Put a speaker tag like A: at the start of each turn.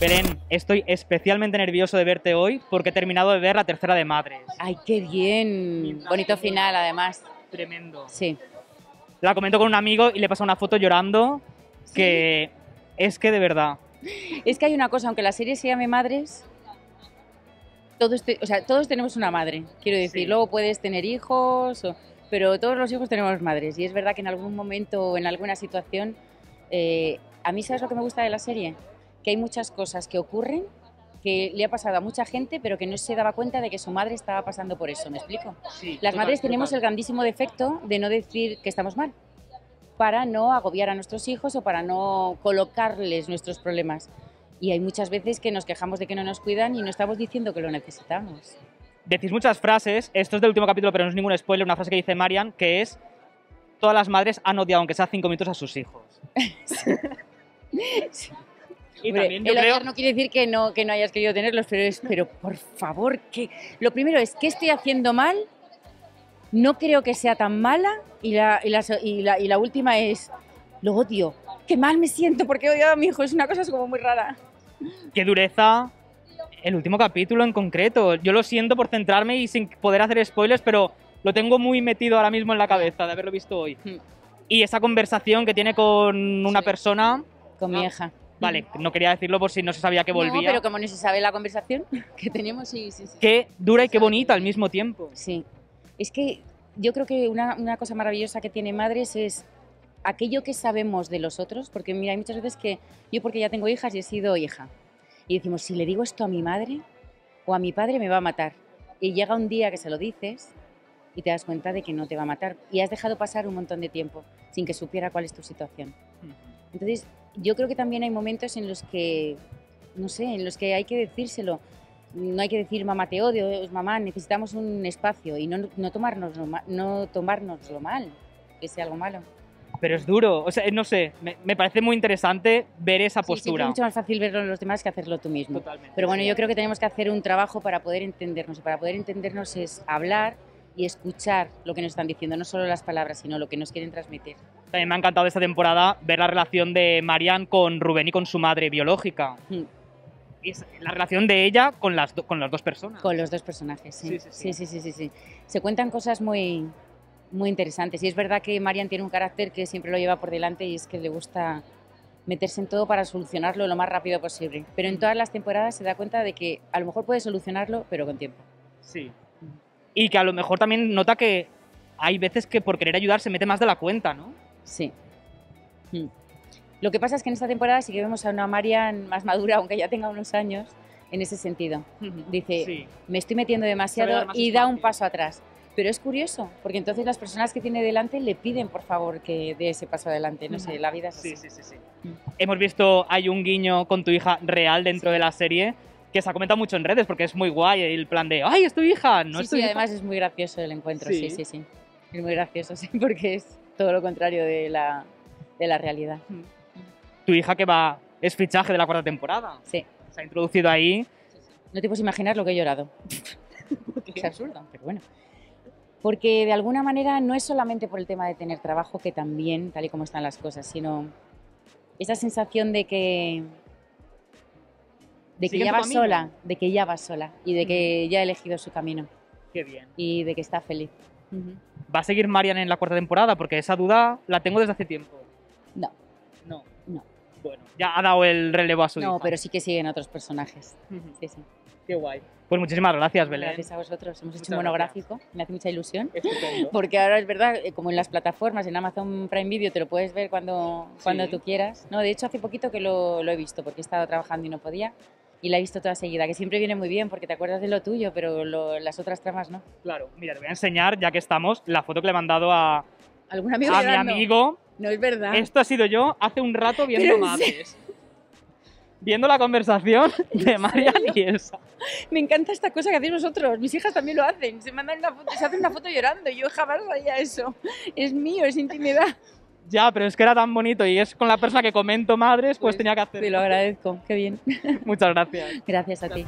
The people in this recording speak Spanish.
A: Belén, estoy especialmente nervioso de verte hoy porque he terminado de ver la tercera de Madres.
B: Ay, qué bien. Bonito final, además.
A: Tremendo.
B: Sí.
A: La comento con un amigo y le pasa una foto llorando que es que de verdad.
B: Es que hay una cosa, aunque la serie se llame Madres, todos, te- o sea, todos tenemos una madre, quiero decir.
A: Sí.
B: Luego puedes tener hijos, o- pero todos los hijos tenemos madres. Y es verdad que en algún momento o en alguna situación, eh, a mí, ¿sabes lo que me gusta de la serie? Que hay muchas cosas que ocurren que le ha pasado a mucha gente, pero que no se daba cuenta de que su madre estaba pasando por eso. ¿Me explico? Las madres tenemos el grandísimo defecto de no decir que estamos mal, para no agobiar a nuestros hijos o para no colocarles nuestros problemas. Y hay muchas veces que nos quejamos de que no nos cuidan y no estamos diciendo que lo necesitamos.
A: Decís muchas frases, esto es del último capítulo, pero no es ningún spoiler, una frase que dice Marian, que es todas las madres han odiado, aunque sea cinco minutos, a sus hijos. y
B: Hombre,
A: también yo
B: el
A: creo...
B: odiar no quiere decir que no, que no hayas querido tenerlos, pero es, pero por favor, que lo primero es, ¿qué estoy haciendo mal? No creo que sea tan mala. Y la, y la, y la, y la última es, lo odio. Qué mal me siento porque he odiado a mi hijo. Es una cosa como muy rara.
A: qué dureza el último capítulo en concreto. Yo lo siento por centrarme y sin poder hacer spoilers, pero lo tengo muy metido ahora mismo en la cabeza de haberlo visto hoy.
B: Hmm.
A: Y esa conversación que tiene con una
B: Sí.
A: persona,
B: Con mi hija.
A: vale, no quería decirlo por si no se sabía que volvía.
B: No, pero como no se sabe la conversación que tenemos, sí, sí, sí.
A: Qué dura y qué bonita al mismo tiempo.
B: Sí. Es que yo creo que una, una cosa maravillosa que tiene Madres es aquello que sabemos de los otros, porque mira, hay muchas veces que yo porque ya tengo hijas y he sido hija, y decimos, si le digo esto a mi madre o a mi padre me va a matar. Y llega un día que se lo dices y te das cuenta de que no te va a matar. Y has dejado pasar un montón de tiempo sin que supiera cuál es tu situación. Entonces, yo creo que también hay momentos en los que, no sé, en los que hay que decírselo. No hay que decir, mamá, te odio, mamá, necesitamos un espacio y no, no, tomárnoslo, no tomárnoslo mal, que sea algo malo.
A: Pero es duro, o sea, no sé, me, me parece muy interesante ver esa
B: Sí,
A: postura.
B: es mucho más fácil verlo en los demás que hacerlo tú mismo.
A: Totalmente.
B: Pero bueno, yo creo que tenemos que hacer un trabajo para poder entendernos. Y para poder entendernos es hablar y escuchar lo que nos están diciendo, no solo las palabras, sino lo que nos quieren transmitir.
A: También me ha encantado esta temporada ver la relación de Marian con Rubén y con su madre biológica.
B: Mm.
A: Y es la relación de ella con las, do- con las dos personas.
B: Con los dos personajes, sí.
A: Sí, sí, sí.
B: Sí, sí, sí, sí, sí. Se cuentan cosas muy, muy interesantes. Y es verdad que Marian tiene un carácter que siempre lo lleva por delante y es que le gusta meterse en todo para solucionarlo lo más rápido posible. Pero en todas las temporadas se da cuenta de que a lo mejor puede solucionarlo, pero con tiempo.
A: Sí. Y que a lo mejor también nota que hay veces que por querer ayudar se mete más de la cuenta, ¿no?
B: Sí. Mm. Lo que pasa es que en esta temporada sí que vemos a una Marian más madura, aunque ya tenga unos años, en ese sentido. Dice,
A: Sí.
B: me estoy metiendo demasiado y da un paso atrás. Pero es curioso, porque entonces las personas que tiene delante le piden, por favor, que dé ese paso adelante. No sé, la vida es así.
A: Sí, sí, sí, sí.
B: Mm.
A: Hemos visto, hay un guiño con tu hija real dentro de la serie que se ha comentado mucho en redes porque es muy guay el plan de, ¡ay, es tu hija! No
B: sí,
A: es tu
B: sí,
A: hija".
B: además es muy gracioso el encuentro,
A: Sí.
B: sí, sí, sí. Es muy gracioso, sí, porque es todo lo contrario de la, de la realidad.
A: Tu hija que va, es fichaje de la cuarta temporada.
B: Sí.
A: Se ha introducido ahí.
B: No te puedes imaginar lo que he llorado. Es absurdo, pero bueno. Porque de alguna manera no es solamente por el tema de tener trabajo, que también, tal y como están las cosas, sino esa sensación de que de que ya va
A: camino.
B: sola, de que ya va sola y de que ya ha elegido su camino
A: Qué bien.
B: y de que está feliz.
A: ¿Va a seguir Marian en la cuarta temporada? Porque esa duda la tengo desde hace tiempo.
B: No,
A: No.
B: no.
A: Bueno, ya ha dado el relevo a su
B: No,
A: hija.
B: pero sí que siguen otros personajes. Sí, sí.
A: Qué guay. Pues muchísimas gracias, Belén.
B: Gracias a vosotros. Hemos hecho
A: Muchas
B: un monográfico, me hace mucha ilusión.
A: Estupendo.
B: Porque ahora es verdad, eh, como en las plataformas, en Amazon Prime Video, te lo puedes ver cuando, cuando
A: Sí.
B: tú quieras. No, de hecho, hace poquito que lo, lo he visto, porque he estado trabajando y no podía. Y la he visto toda seguida, que siempre viene muy bien, porque te acuerdas de lo tuyo, pero lo- las otras tramas no.
A: Claro, mira, te voy a enseñar, ya que estamos, la foto que le he mandado a,
B: ¿Algún amigo
A: a mi amigo.
B: No es verdad.
A: Esto ha sido yo hace un rato viendo
B: ¿Pero en
A: madres. Viendo la conversación de Marian y Elsa.
B: Me encanta esta cosa que hacéis vosotros. Mis hijas también lo hacen. Se mandan una foto, se hacen una foto llorando. Yo jamás haría eso. Es mío, es intimidad.
A: Ya, pero es que era tan bonito y es con la persona que comento madres, pues,
B: Pues,
A: tenía que
B: Te lo
A: hacer.
B: agradezco. Qué bien.
A: Muchas gracias.
B: Gracias a ti.